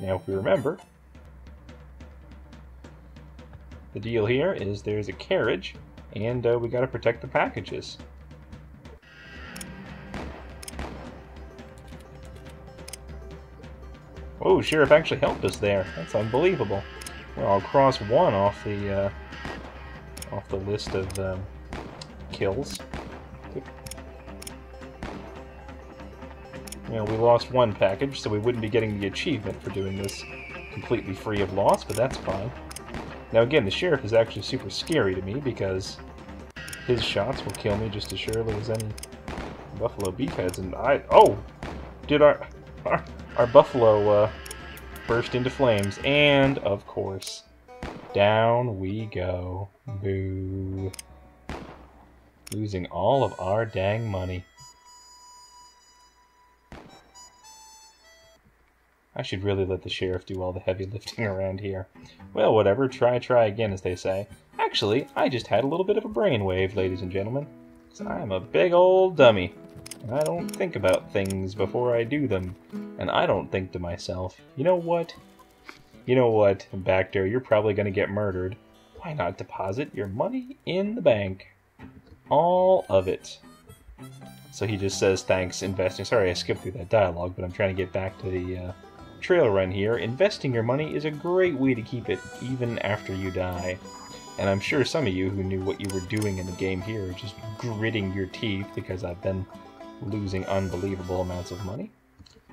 Now, if we remember, the deal here is there's a carriage, and uh, we got to protect the packages. Oh, Sheriff actually helped us there. That's unbelievable. Well, I'll cross one off the uh, off the list of um, kills. You know, we lost one package, so we wouldn't be getting the achievement for doing this completely free of loss, but that's fine. Now again, the Sheriff is actually super scary to me because his shots will kill me just as surely as any Buffalo Beefheads, and I... Oh! Did our... Our, our Buffalo uh, burst into flames, and, of course, down we go. Boo. Losing all of our dang money. I should really let the sheriff do all the heavy lifting around here. Well, whatever, try, try again, as they say. Actually, I just had a little bit of a brainwave, ladies and gentlemen. I'm a big old dummy. And I don't think about things before I do them. And I don't think to myself, you know what? You know what, Bacter, you're probably going to get murdered. Why not deposit your money in the bank? All of it. So he just says thanks, investing. Sorry, I skipped through that dialogue, but I'm trying to get back to the uh, trail run here, investing your money is a great way to keep it even after you die. And I'm sure some of you who knew what you were doing in the game here are just gritting your teeth because I've been losing unbelievable amounts of money.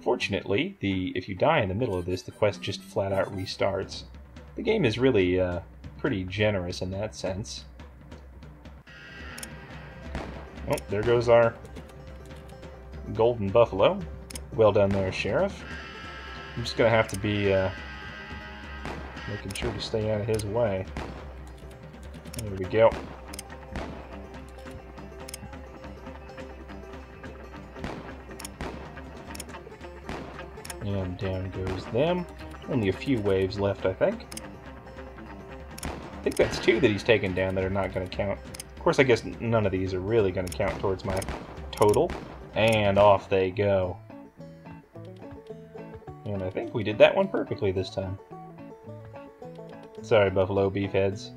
Fortunately, the if you die in the middle of this, the quest just flat out restarts. The game is really uh, pretty generous in that sense. Oh, there goes our golden buffalo. Well done there, Sheriff. I'm just gonna have to be uh, making sure to stay out of his way. There we go. And down goes them. Only a few waves left, I think. I think that's two that he's taken down that are not going to count. Of course, I guess none of these are really going to count towards my total. And off they go. And I think we did that one perfectly this time. Sorry, Buffalo Beefheads.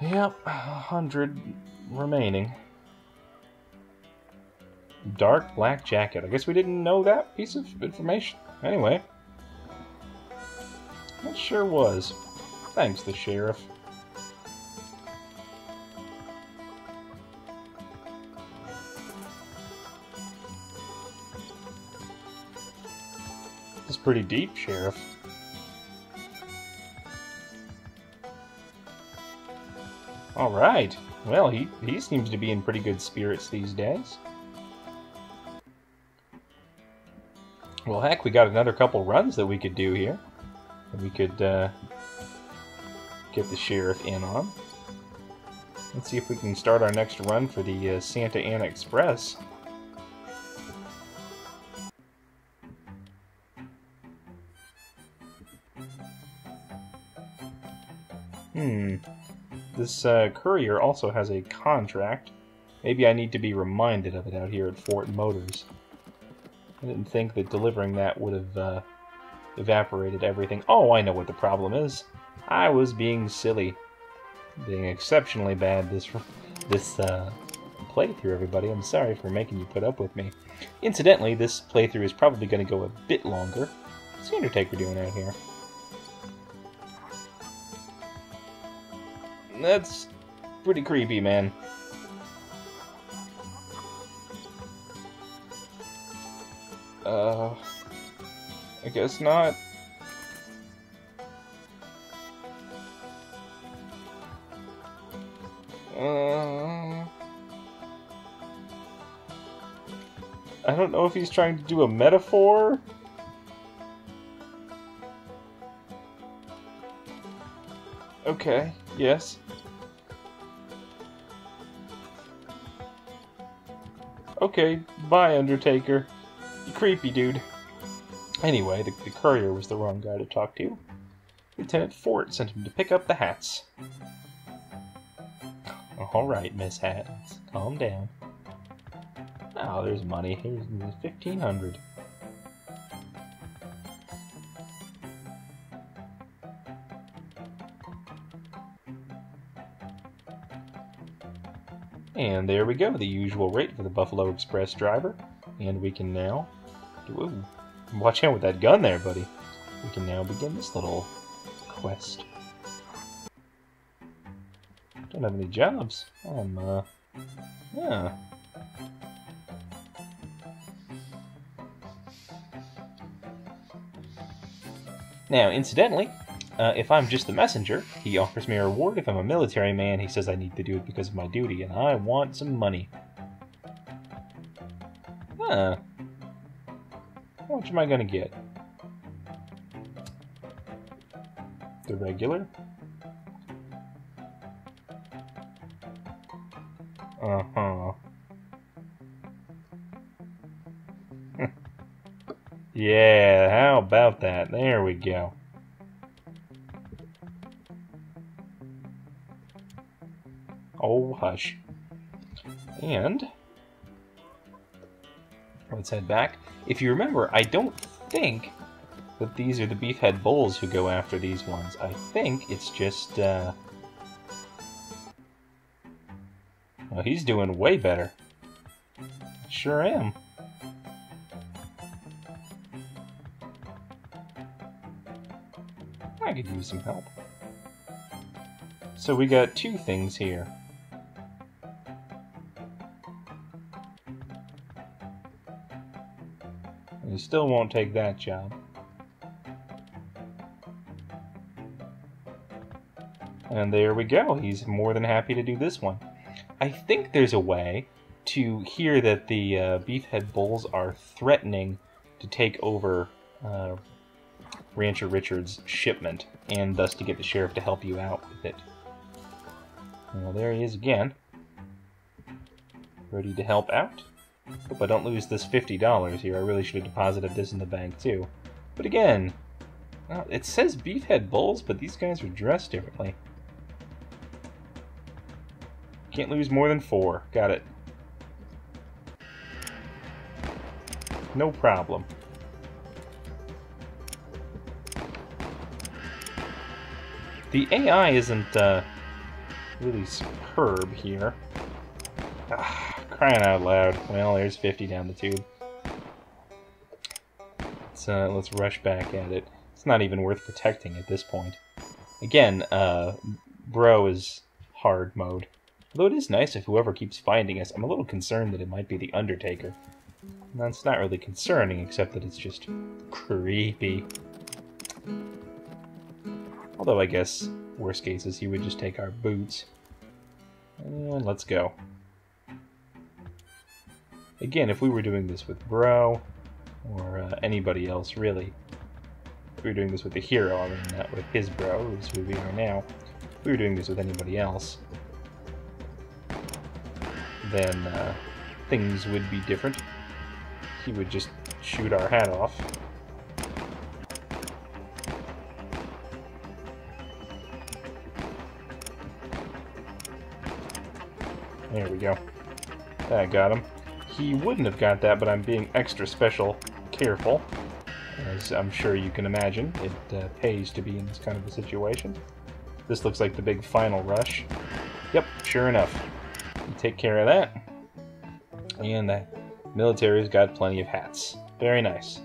Yep, a hundred remaining. Dark black jacket. I guess we didn't know that piece of information. Anyway. It sure was. Thanks, the sheriff. Pretty deep, Sheriff. Alright. Well, he, he seems to be in pretty good spirits these days. Well, heck, we got another couple runs that we could do here. We could uh, get the sheriff in on. Let's see if we can start our next run for the uh, Santa Ana Express. This uh, courier also has a contract. Maybe I need to be reminded of it out here at Fort Motors. I didn't think that delivering that would have uh, evaporated everything. Oh, I know what the problem is. I was being silly. Being exceptionally bad this this uh, playthrough, everybody. I'm sorry for making you put up with me. Incidentally, this playthrough is probably going to go a bit longer. What's the Undertaker doing out here? That's pretty creepy, man. Uh, I guess not. Uh, I don't know if he's trying to do a metaphor. Okay, yes. Okay, bye, Undertaker. You creepy dude. Anyway, the, the courier was the wrong guy to talk to. Lieutenant Fort sent him to pick up the hats. Alright, Miss Hats. Calm down. Oh, there's money. Here's 1500 And there we go, the usual rate for the Buffalo Express driver. And we can now... Ooh, watch out with that gun there, buddy. We can now begin this little quest. Don't have any jobs. I'm, uh... Yeah. Now, incidentally, uh, if I'm just the messenger, he offers me a reward. If I'm a military man, he says I need to do it because of my duty, and I want some money. Huh. How much am I gonna get? The regular? Uh-huh. yeah, how about that? There we go. Hush. And let's head back. If you remember, I don't think that these are the beefhead bulls who go after these ones. I think it's just, uh... Well, he's doing way better. Sure am. I could use some help. So we got two things here. He still won't take that job. And there we go. He's more than happy to do this one. I think there's a way to hear that the uh, Beefhead Bulls are threatening to take over uh, Rancher Richard's shipment, and thus to get the sheriff to help you out with it. Well, there he is again. Ready to help out. Hope I don't lose this $50 here. I really should have deposited this in the bank too. But again, it says Beefhead Bulls, but these guys are dressed differently. Can't lose more than four. Got it. No problem. The AI isn't uh, really superb here. Ah, crying out loud. Well, there's 50 down the tube. Let's, uh, let's rush back at it. It's not even worth protecting at this point. Again, uh, Bro is hard mode. Although it is nice if whoever keeps finding us. I'm a little concerned that it might be the Undertaker. That's not really concerning, except that it's just creepy. Although I guess, worst cases, he would just take our boots. And let's go. Again, if we were doing this with Bro, or uh, anybody else, really, if we were doing this with the hero, I mean, not with his bro, who's who we are now, if we were doing this with anybody else, then uh, things would be different. He would just shoot our hat off. There we go. I got him. He wouldn't have got that, but I'm being extra special careful. As I'm sure you can imagine, it uh, pays to be in this kind of a situation. This looks like the big final rush. Yep, sure enough. You take care of that. And the military's got plenty of hats. Very nice.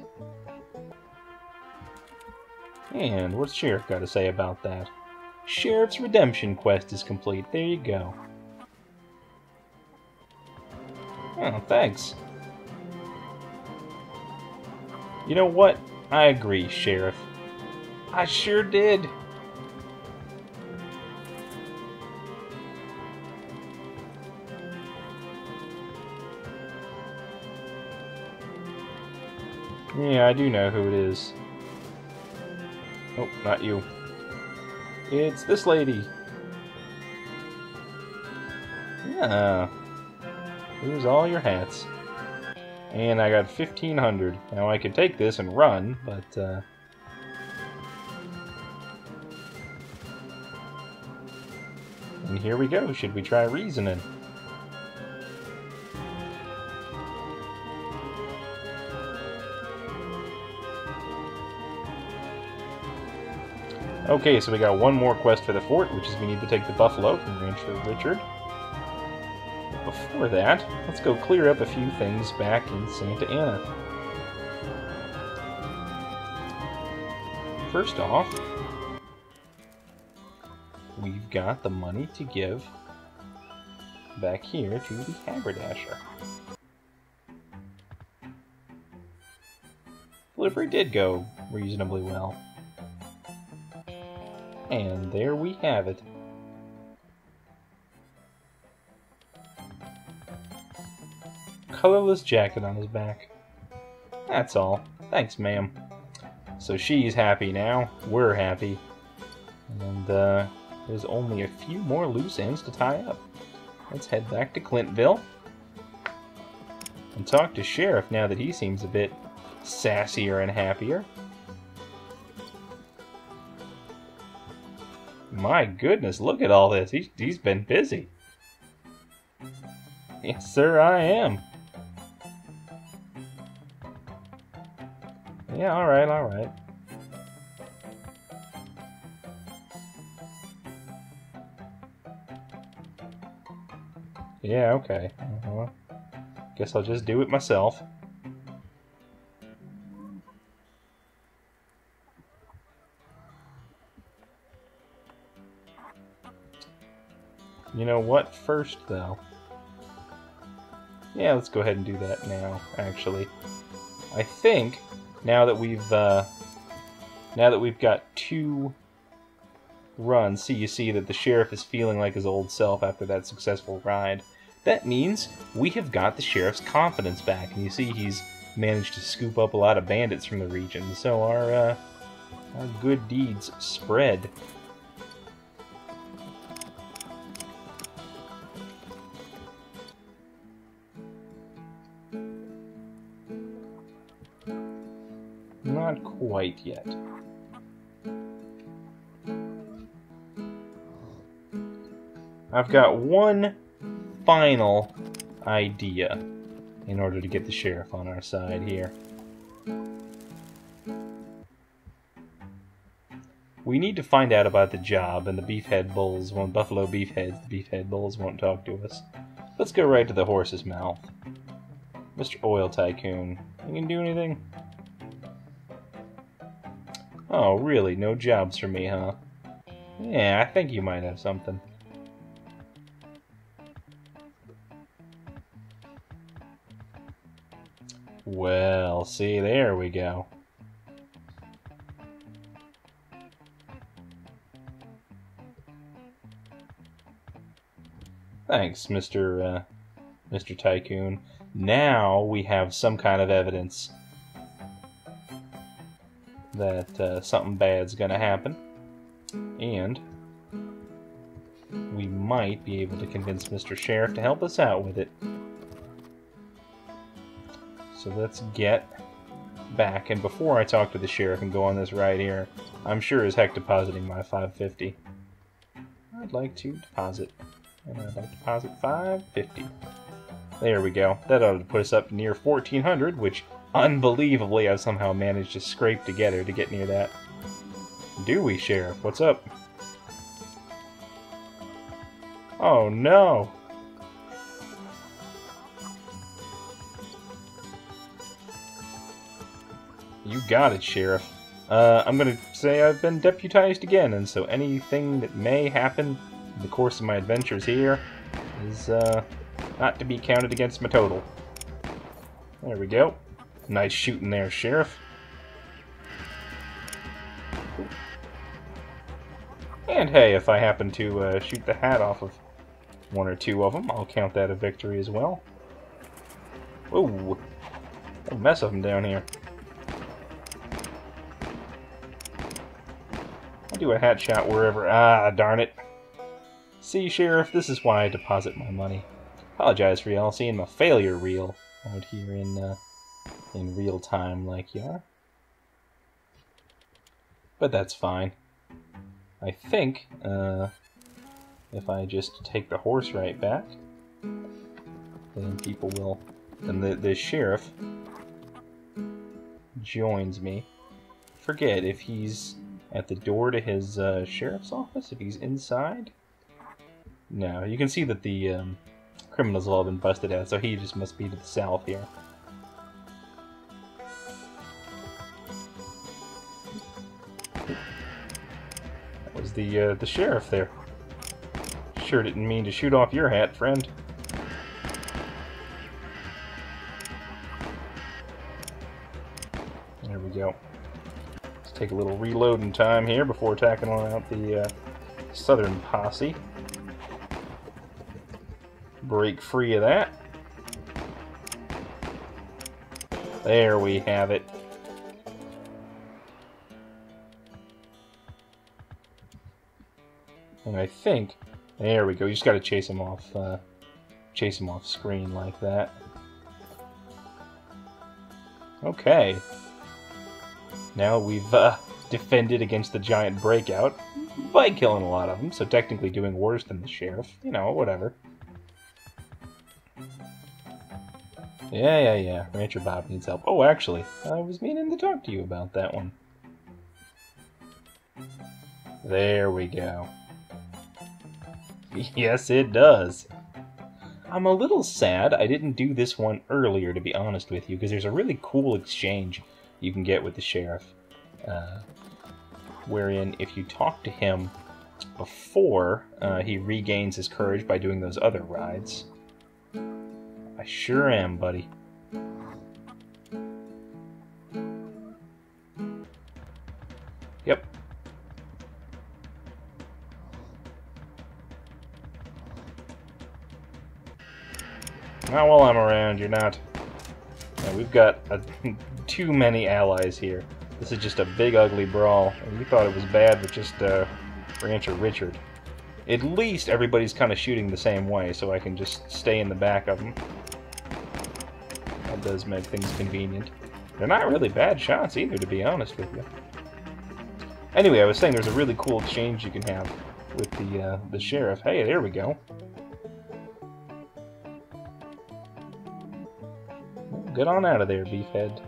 And what's Sheriff got to say about that? Sheriff's Redemption quest is complete. There you go. Oh, thanks. You know what? I agree, Sheriff. I sure did. Yeah, I do know who it is. Oh, not you. It's this lady. Yeah. Here's all your hats. And I got 1500. Now I could take this and run, but, uh... And here we go. Should we try reasoning? Okay, so we got one more quest for the fort, which is we need to take the buffalo from Rancher Richard For that, let's go clear up a few things back in Santa Ana. First off, we've got the money to give back here to the haberdasher. Delivery did go reasonably well. And there we have it. Colorless jacket on his back. That's all. Thanks, ma'am. So she's happy now. We're happy. And uh, there's only a few more loose ends to tie up. Let's head back to Clintville. And talk to Sheriff now that he seems a bit sassier and happier. My goodness, look at all this. He's, he's been busy. Yes, sir, I am. Yeah, alright, alright. Yeah, okay. Uh -huh. Guess I'll just do it myself. You know what first, though? Yeah, let's go ahead and do that now, actually. I think, now that we've, uh, now that we've got two runs, see, you see that the sheriff is feeling like his old self after that successful ride. That means we have got the sheriff's confidence back, and you see he's managed to scoop up a lot of bandits from the region, so our, uh, our good deeds spread. Yet. I've got one final idea in order to get the sheriff on our side here. We need to find out about the job, and the beefhead bulls won't, buffalo beefheads, the beefhead bulls won't talk to us. Let's go right to the horse's mouth. Mr. Oil Tycoon, you can do anything? Oh, really? No jobs for me, huh? Yeah, I think you might have something. Well, see, there we go. Thanks, Mr. Uh, Mr. Tycoon. Now we have some kind of evidence that uh, something bad's gonna happen, and we might be able to convince Mr. Sheriff to help us out with it. So let's get back, and before I talk to the sheriff and go on this ride here, I'm sure as heck depositing my 550. I'd like to deposit, and I'd like to deposit 550. There we go. That ought to put us up near 1400, which unbelievably I've somehow managed to scrape together to get near that. Do we, Sheriff? What's up? Oh no! You got it, Sheriff. Uh, I'm gonna say I've been deputized again, and so anything that may happen in the course of my adventures here is, uh, not to be counted against my total. There we go. Nice shooting there, Sheriff. And hey, if I happen to uh, shoot the hat off of one or two of them, I'll count that a victory as well. Ooh, a mess of them down here. I'll do a hat shot wherever. Ah, darn it. See, Sheriff, this is why I deposit my money. Apologize for y'all seeing my failure reel out here in uh, in real time like you are. But that's fine. I think, uh, if I just take the horse right back, then people will... Then the, the sheriff joins me. Forget if he's at the door to his uh, sheriff's office, if he's inside. No, you can see that the um, criminals have all been busted out, so he just must be to the south here. The uh, the sheriff there. Sure didn't mean to shoot off your hat, friend. There we go. Let's take a little reloading time here before attacking on out the uh, southern posse. Break free of that. There we have it. And I think, there we go. You just got to chase him off, uh, chase him off screen like that. Okay. Now we've uh, defended against the giant breakout by killing a lot of them, so technically doing worse than the sheriff. You know, whatever. Yeah, yeah, yeah. Rancher Bob needs help. Oh, actually, I was meaning to talk to you about that one. There we go. Yes, it does. I'm a little sad I didn't do this one earlier, to be honest with you, because there's a really cool exchange you can get with the sheriff. Uh, wherein, if you talk to him before uh, he regains his courage by doing those other rides. I sure am, buddy. Not while I'm around, you're not. Yeah, we've got a, too many allies here. This is just a big ugly brawl. We thought it was bad with just uh, Rancher Richard. At least everybody's kind of shooting the same way, so I can just stay in the back of them. That does make things convenient. They're not really bad shots either, to be honest with you. Anyway, I was saying there's a really cool exchange you can have with the uh, the sheriff. Hey, there we go. Get on out of there, beefhead.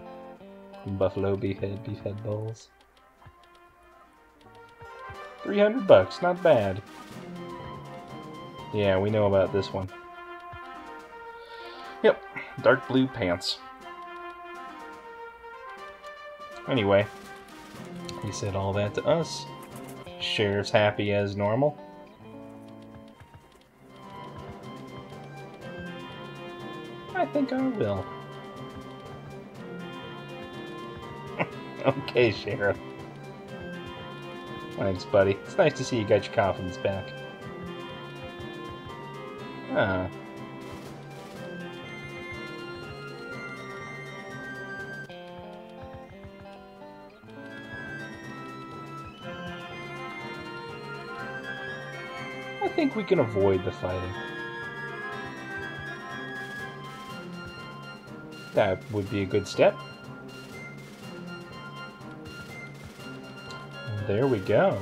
Buffalo beefhead, beefhead balls. 300 bucks, not bad. Yeah, we know about this one. Yep, dark blue pants. Anyway, he said all that to us. Sheriff's happy as normal. I think I will. okay, Sheriff. Thanks, buddy. It's nice to see you got your confidence back. Ah. I think we can avoid the fighting. That would be a good step. There we go.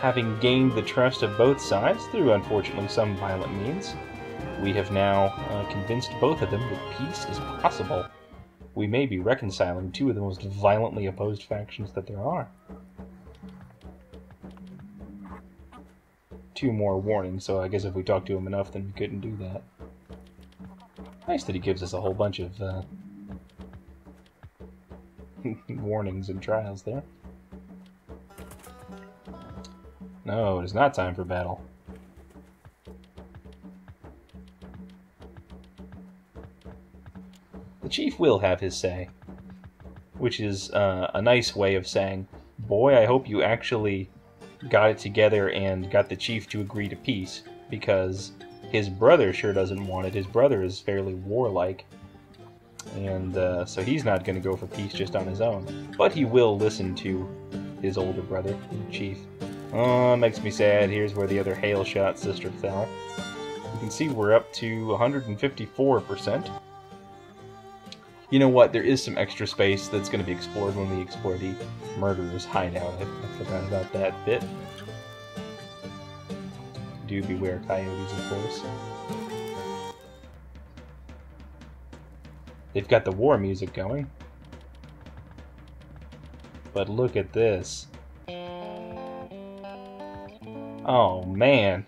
Having gained the trust of both sides through, unfortunately, some violent means, we have now uh, convinced both of them that peace is possible. We may be reconciling two of the most violently opposed factions that there are. Two more warnings, so I guess if we talk to him enough, then we couldn't do that. Nice that he gives us a whole bunch of uh, warnings and trials there. No, it is not time for battle. The chief will have his say, which is uh, a nice way of saying, boy, I hope you actually got it together and got the chief to agree to peace, because his brother sure doesn't want it. His brother is fairly warlike, and uh, so he's not going to go for peace just on his own. But he will listen to his older brother, chief. Oh, makes me sad. Here's where the other hail shot sister fell. You can see we're up to 154%. You know what? There is some extra space that's going to be explored when we explore the murderer's hideout. I, I forgot about that bit. Do beware coyotes, of course. They've got the war music going. But look at this. Oh, man.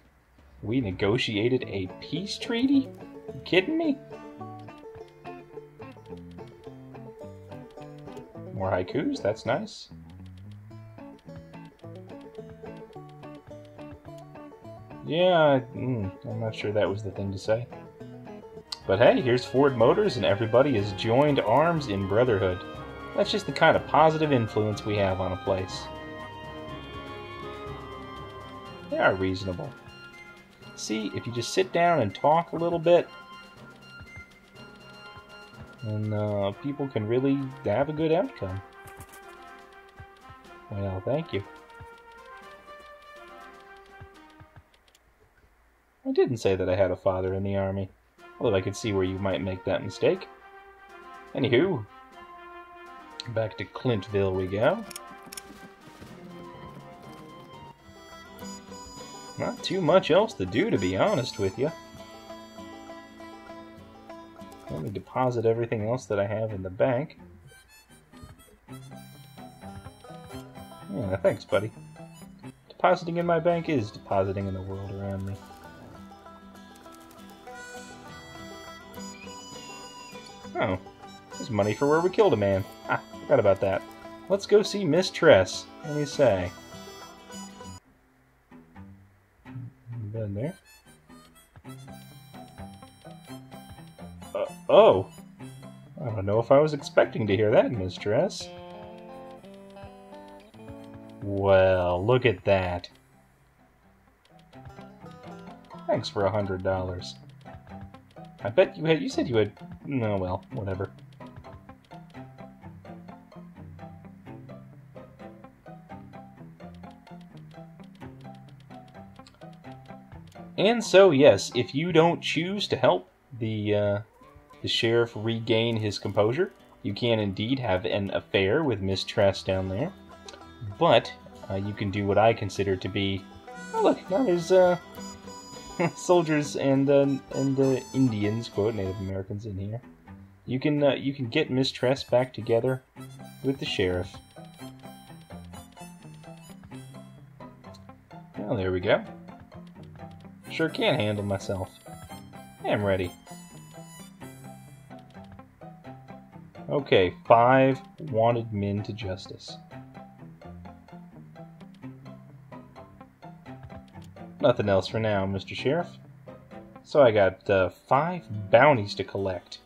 We negotiated a peace treaty? You kidding me? More haikus, that's nice. Yeah, mm, I'm not sure that was the thing to say. But hey, here's Fort Motors, and everybody has joined arms in brotherhood. That's just the kind of positive influence we have on a place. They are reasonable. See, if you just sit down and talk a little bit, then uh, people can really have a good outcome. Well, thank you. I didn't say that I had a father in the army, although I could see where you might make that mistake. Anywho, back to Clintville we go. Not too much else to do, to be honest with you. Let me deposit everything else that I have in the bank. Yeah, thanks, buddy. Depositing in my bank is depositing in the world around me. Oh, there's money for where we killed a man. Ah, forgot about that. Let's go see Miss Tress. Let me say. Been there. Uh, oh. I don't know if I was expecting to hear that, Miss Tress. Well, look at that. Thanks for a hundred dollars. I bet you had. You said you had. No, well, whatever. And so, yes, if you don't choose to help the uh, the sheriff regain his composure, you can indeed have an affair with Miss Tress down there. But uh, you can do what I consider to be. Oh, look, now there's uh, soldiers and the and uh, Indians, quote Native Americans, in here. You can uh, you can get Miss Tress back together with the sheriff. Well, there we go. Sure can handle myself. I'm ready. Okay, five wanted men to justice. Nothing else for now, Mr. Sheriff. So I got uh, five bounties to collect.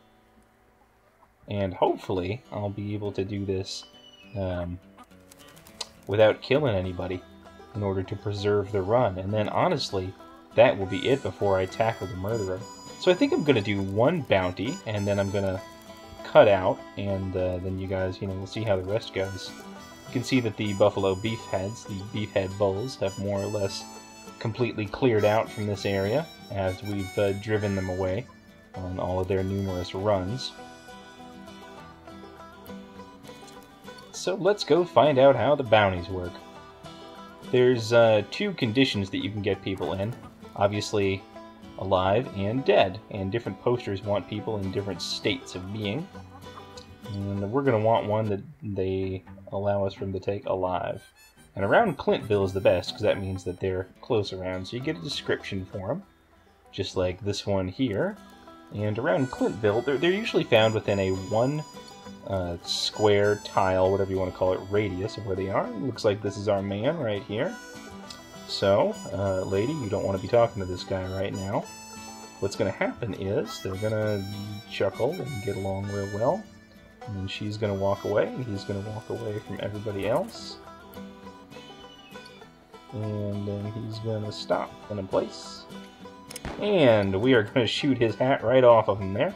And hopefully I'll be able to do this um, without killing anybody in order to preserve the run. And then honestly, that will be it before I tackle the murderer. So I think I'm going to do one bounty, and then I'm going to cut out, and uh, then you guys, you know, we'll see how the rest goes. You can see that the buffalo beef heads, the beef head bulls, have more or less completely cleared out from this area as we've uh, driven them away on all of their numerous runs. So let's go find out how the bounties work. There's uh, two conditions that you can get people in. Obviously, alive and dead, and different posters want people in different states of being. And we're going to want one that they allow us from to take alive. And around Clintville is the best because that means that they're close around. So you get a description for them, just like this one here. And around Clintville, they're, they're usually found within a one uh, square tile, whatever you want to call it, radius of where they are. It looks like this is our man right here. So, uh, lady, you don't want to be talking to this guy right now. What's going to happen is they're going to chuckle and get along real well. And she's going to walk away, and he's going to walk away from everybody else and then he's gonna stop in a place. And we are gonna shoot his hat right off of him there.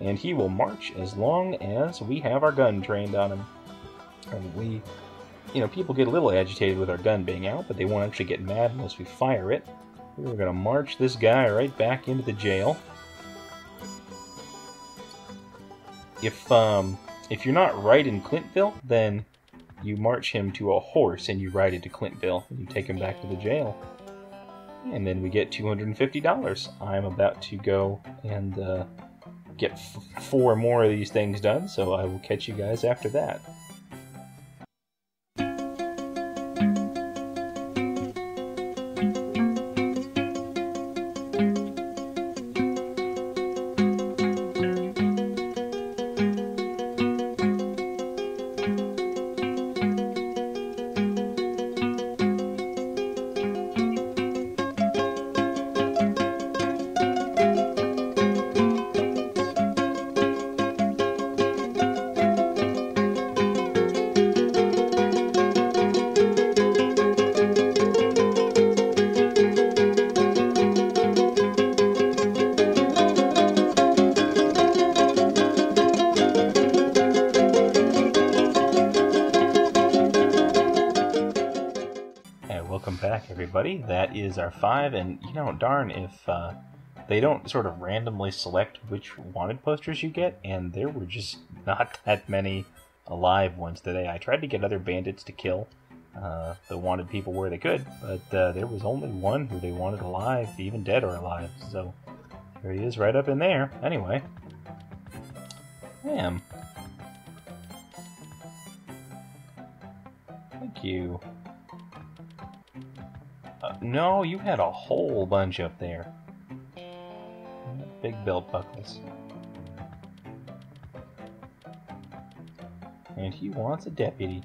And he will march as long as we have our gun trained on him. And we, you know, people get a little agitated with our gun being out, but they won't actually get mad unless we fire it. We're gonna march this guy right back into the jail. If, um, if you're not right in Clintville, then you march him to a horse and you ride it to Clintville and you take him back to the jail. And then we get $250. I'm about to go and uh, get four more of these things done, so I will catch you guys after that. Is our five, and you know, darn if uh, they don't sort of randomly select which wanted posters you get, and there were just not that many alive ones today. I tried to get other bandits to kill uh, the wanted people where they could, but uh, there was only one who they wanted alive, even dead or alive. So there he is, right up in there. Anyway, damn. Thank you. Uh, no, you had a whole bunch up there. Big belt buckles. And he wants a deputy.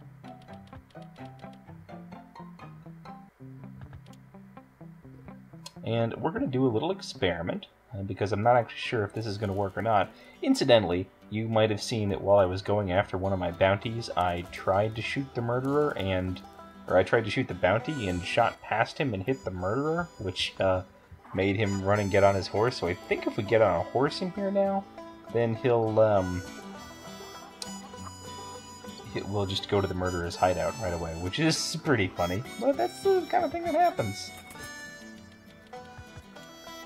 And we're going to do a little experiment, uh, because I'm not actually sure if this is going to work or not. Incidentally, you might have seen that while I was going after one of my bounties, I tried to shoot the murderer and... Or I tried to shoot the bounty and shot past him and hit the murderer, which uh, made him run and get on his horse. So I think if we get on a horse in here now, then he'll um, we'll just go to the murderer's hideout right away, which is pretty funny. But that's the kind of thing that happens.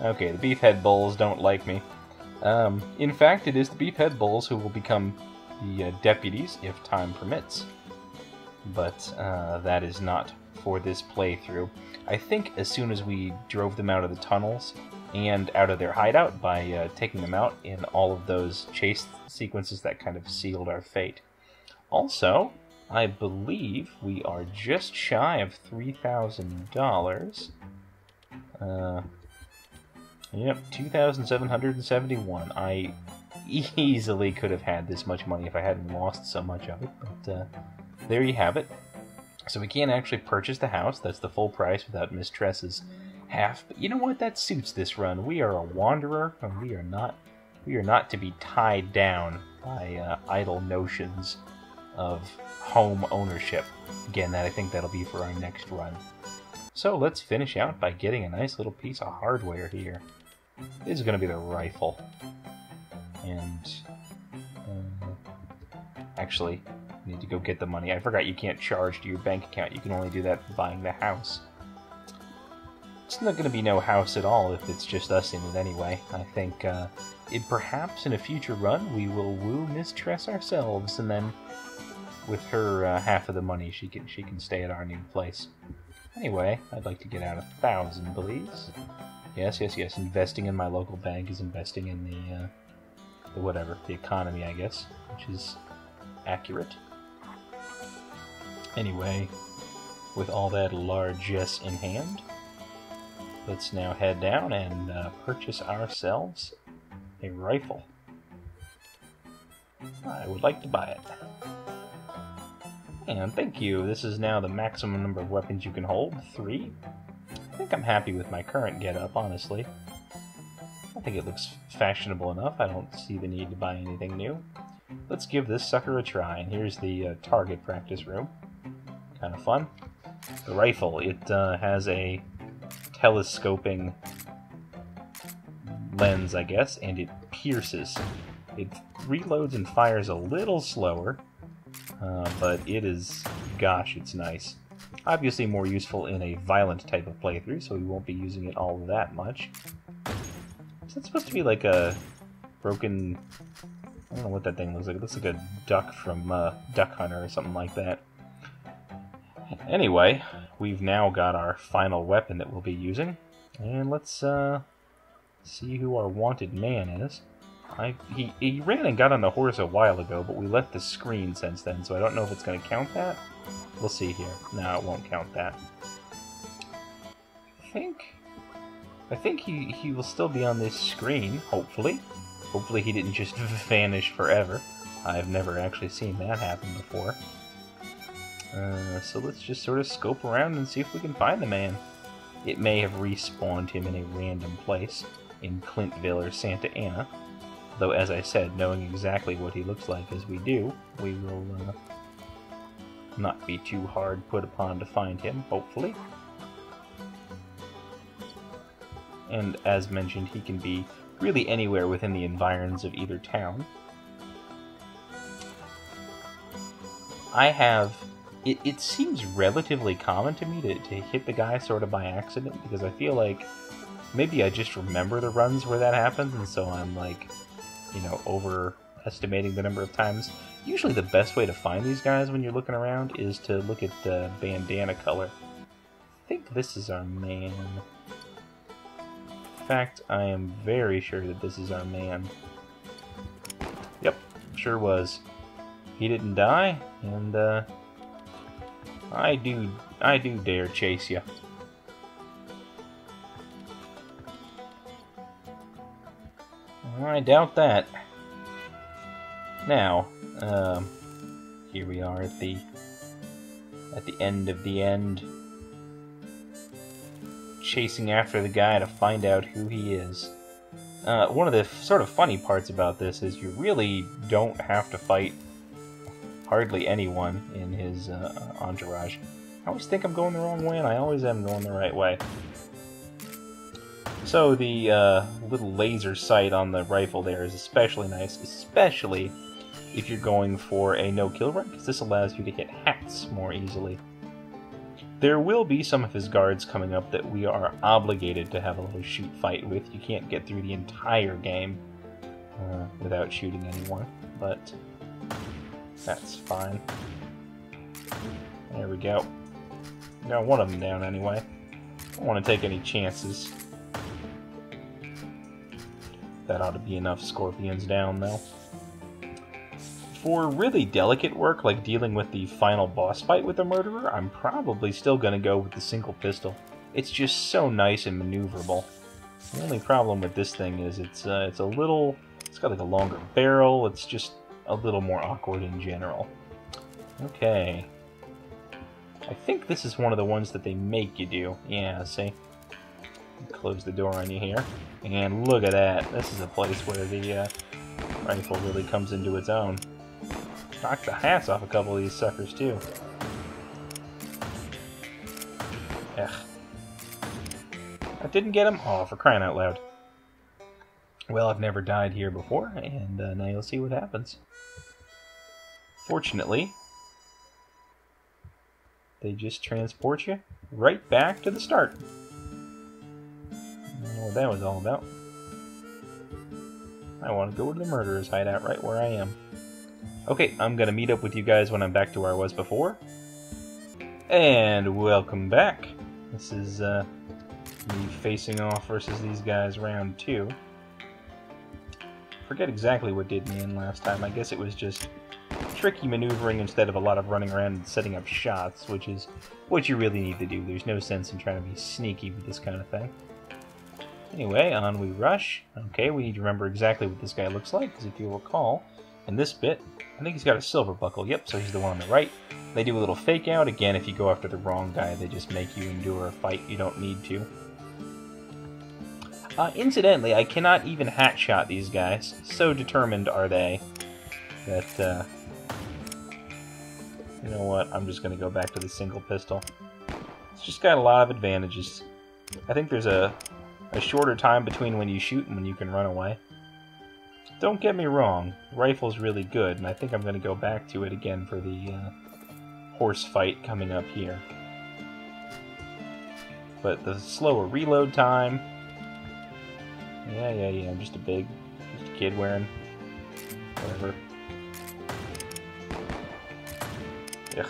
Okay, the Beefhead Bulls don't like me. Um, in fact, it is the Beefhead Bulls who will become the uh, deputies if time permits. But uh, that is not for this playthrough. I think as soon as we drove them out of the tunnels and out of their hideout by uh, taking them out in all of those chase sequences that kind of sealed our fate. Also, I believe we are just shy of $3,000. Uh, Yep, 2,771. I easily could have had this much money if I hadn't lost so much of it, but uh, there you have it. So we can't actually purchase the house. That's the full price without Miss Tress's half. But you know what? That suits this run. We are a wanderer, and we are not we are not to be tied down by uh, idle notions of home ownership. Again, that I think that'll be for our next run. So let's finish out by getting a nice little piece of hardware here. This is going to be the rifle. And... Uh, actually, I need to go get the money. I forgot you can't charge to your bank account. You can only do that buying the house. It's not going to be no house at all if it's just us in it anyway. I think uh, it, perhaps in a future run we will woo Miss Tress ourselves, and then with her uh, half of the money she can she can stay at our new place. Anyway, I'd like to get out a thousand, please. Yes, yes, yes. Investing in my local bank is investing in the, uh, the whatever, the economy, I guess, which is accurate. Anyway, with all that largesse in hand, let's now head down and uh, purchase ourselves a rifle. I would like to buy it. And thank you. This is now the maximum number of weapons you can hold, three. I think I'm happy with my current getup, honestly. I think it looks fashionable enough. I don't see the need to buy anything new. Let's give this sucker a try, and here's the uh, target practice room. Kind of fun. The rifle, it uh, has a telescoping lens, I guess, and it pierces. It reloads and fires a little slower, uh, but it is, gosh, it's nice. Obviously more useful in a violent type of playthrough, so we won't be using it all that much. Is that supposed to be like a broken... I don't know what that thing looks like. It looks like a duck from uh, Duck Hunter or something like that. Anyway, we've now got our final weapon that we'll be using. And let's uh, see who our wanted man is. I, he, he ran and got on the horse a while ago, but we left the screen since then, so I don't know if it's going to count that. We'll see here. No, it won't count that. I think... I think he, he will still be on this screen, hopefully. Hopefully he didn't just vanish forever. I've never actually seen that happen before. Uh, so let's just sort of scope around and see if we can find the man. It may have respawned him in a random place, in Clintville or Santa Ana. Though, as I said, knowing exactly what he looks like as we do, we will uh, not be too hard put upon to find him, hopefully. And as mentioned, he can be really anywhere within the environs of either town. I have it, it seems relatively common to me to, to hit the guy sort of by accident because I feel like maybe I just remember the runs where that happens, and so I'm like, you know, overestimating the number of times. Usually, the best way to find these guys when you're looking around is to look at the bandana color. I think this is our man. In fact, I am very sure that this is our man. Yep, sure was. He didn't die, and uh, I do, I do dare chase you. I doubt that. Now, um, here we are at the at the end of the end, chasing after the guy to find out who he is. Uh, one of the sort of funny parts about this is you really don't have to fight hardly anyone in his uh, entourage. I always think I'm going the wrong way, and I always am going the right way. So the uh, little laser sight on the rifle there is especially nice, especially if you're going for a no-kill run, because this allows you to hit hats more easily. There will be some of his guards coming up that we are obligated to have a little shoot fight with. You can't get through the entire game uh, without shooting anyone, but that's fine. There we go. Got one of them down anyway. Don't want to take any chances. That ought to be enough scorpions down, though. For really delicate work, like dealing with the final boss fight with the murderer, I'm probably still going to go with the single pistol. It's just so nice and maneuverable. The only problem with this thing is it's uh, it's a little... It's got like a longer barrel, it's just a little more awkward in general. Okay. I think this is one of the ones that they make you do. Yeah, see? Close the door on you here. And look at that. This is a place where the uh, rifle really comes into its own. Knock the hats off a couple of these suckers, too. Ugh. I didn't get him? Oh, for crying out loud. Well, I've never died here before, and uh, now you'll see what happens. Fortunately, they just transport you right back to the start. I don't know what that was all about. I want to go to the murderer's hideout right where I am. Okay, I'm going to meet up with you guys when I'm back to where I was before. And welcome back. This is uh, me facing off versus these guys round two. Forget exactly what did me in last time. I guess it was just tricky maneuvering instead of a lot of running around and setting up shots, which is what you really need to do. There's no sense in trying to be sneaky with this kind of thing. Anyway, on we rush. Okay, we need to remember exactly what this guy looks like, because if you recall, in this bit, I think he's got a silver buckle. Yep, so he's the one on the right. They do a little fake out. Again, if you go after the wrong guy, they just make you endure a fight you don't need to. Uh, incidentally, I cannot even hat shot these guys. So determined are they that uh, you know what? I'm just going to go back to the single pistol. It's just got a lot of advantages. I think there's a, a shorter time between when you shoot and when you can run away. Don't get me wrong, rifle's really good, and I think I'm going to go back to it again for the uh, horse fight coming up here. But the slower reload time... Yeah, yeah, yeah, I'm just a big just a kid wearing whatever Ugh.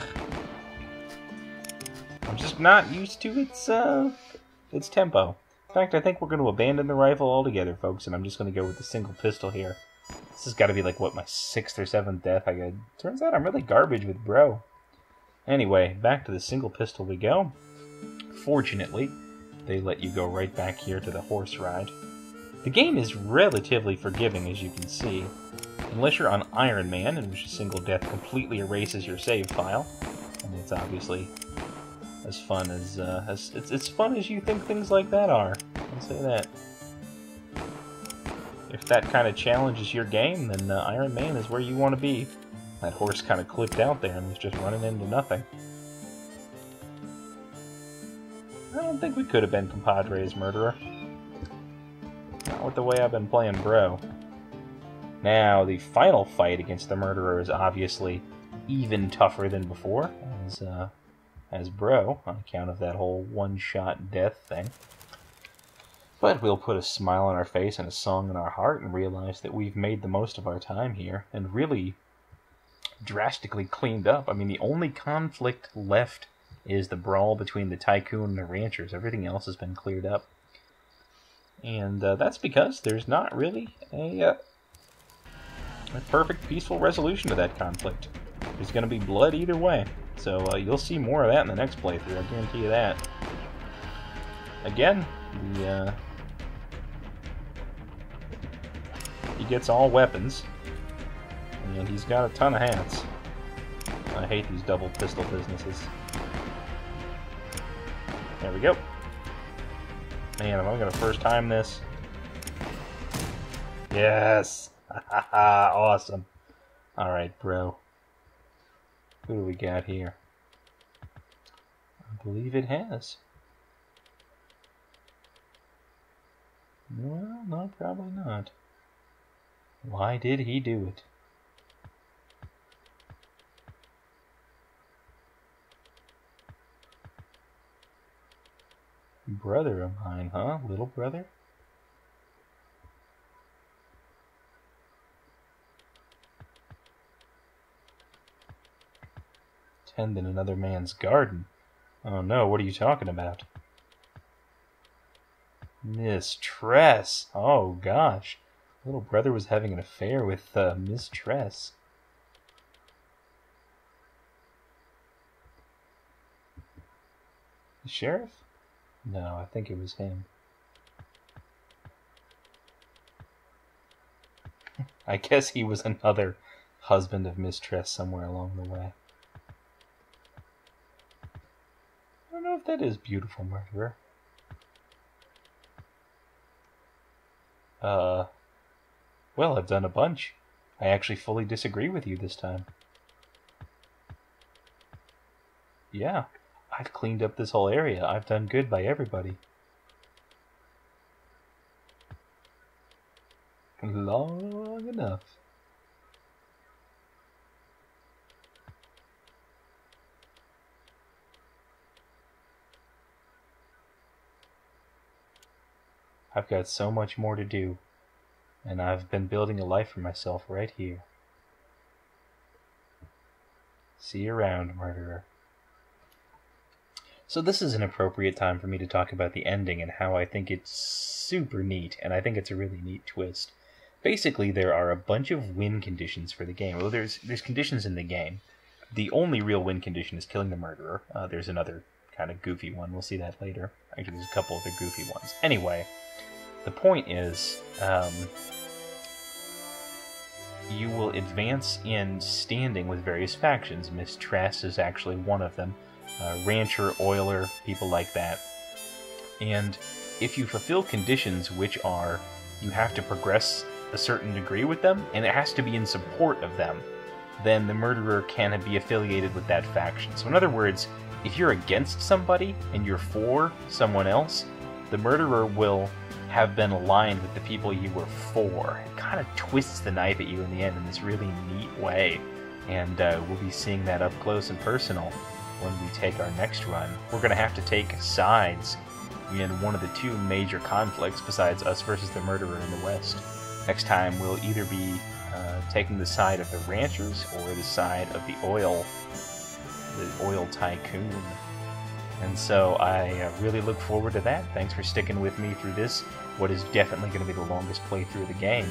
I'm just not used to its, uh, its tempo. In fact, I think we're going to abandon the rifle altogether, folks, and I'm just going to go with the single pistol here. This has got to be like, what, my sixth or seventh death I got. Turns out I'm really garbage with bro. Anyway, back to the single pistol we go. Fortunately, they let you go right back here to the horse ride. The game is relatively forgiving, as you can see. Unless you're on Iron Man, in which a single death completely erases your save file. And it's obviously as fun as, uh, as it's, it's fun as you think things like that are. I'll say that. If that kind of challenges your game, then uh, Iron Man is where you want to be. That horse kind of clipped out there and was just running into nothing. I don't think we could have been compadres, murderer. Not with the way I've been playing bro. Now, the final fight against the murderer is obviously even tougher than before as uh, as Bro on account of that whole one-shot death thing. But we'll put a smile on our face and a song in our heart and realize that we've made the most of our time here and really drastically cleaned up. I mean, the only conflict left is the brawl between the tycoon and the ranchers. Everything else has been cleared up. And uh, that's because there's not really a, uh, a perfect peaceful resolution to that conflict. There's going to be blood either way. So uh, you'll see more of that in the next playthrough, I guarantee you that. Again, the, uh, he gets all weapons, and he's got a ton of hats. I hate these double pistol businesses. There we go. Man, am I gonna first time this? Yes! awesome. Alright, bro. Who do we got here? I believe it has. Well, no, probably not. Why did he do it? Brother of mine, huh? Little brother? Tend in another man's garden? Oh no, what are you talking about? Miss Tress. Oh gosh. Little brother was having an affair with uh. The sheriff? No, I think it was him. I guess he was another husband of mistress somewhere along the way. That is beautiful murderer. Uh, well, I've done a bunch. I actually fully disagree with you this time. Yeah, I've cleaned up this whole area. I've done good by everybody. Long enough. I've got so much more to do, and I've been building a life for myself right here. See you around, murderer. So this is an appropriate time for me to talk about the ending and how I think it's super neat, and I think it's a really neat twist. Basically, there are a bunch of win conditions for the game. Well, there's there's conditions in the game. The only real win condition is killing the murderer. Uh, there's another kind of goofy one. We'll see that later. Actually, there's a couple other goofy ones. Anyway, the point is, um, you will advance in standing with various factions. Miss Tress is actually one of them uh, rancher, oiler, people like that. And if you fulfill conditions which are you have to progress a certain degree with them, and it has to be in support of them, then the murderer can be affiliated with that faction. So, in other words, if you're against somebody and you're for someone else, the murderer will have been aligned with the people you were for. It kind of twists the knife at you in the end in this really neat way. And uh, we'll be seeing that up close and personal when we take our next run. We're going to have to take sides in one of the two major conflicts besides us versus the murderer in the West. Next time, we'll either be uh, taking the side of the ranchers or the side of the oil, the oil tycoon. And so I uh, really look forward to that. Thanks for sticking with me through this, what is definitely going to be the longest playthrough of the game.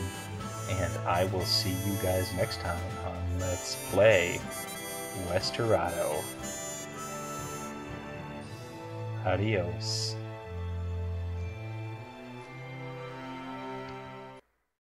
And I will see you guys next time on Let's Play Westerado. Adios.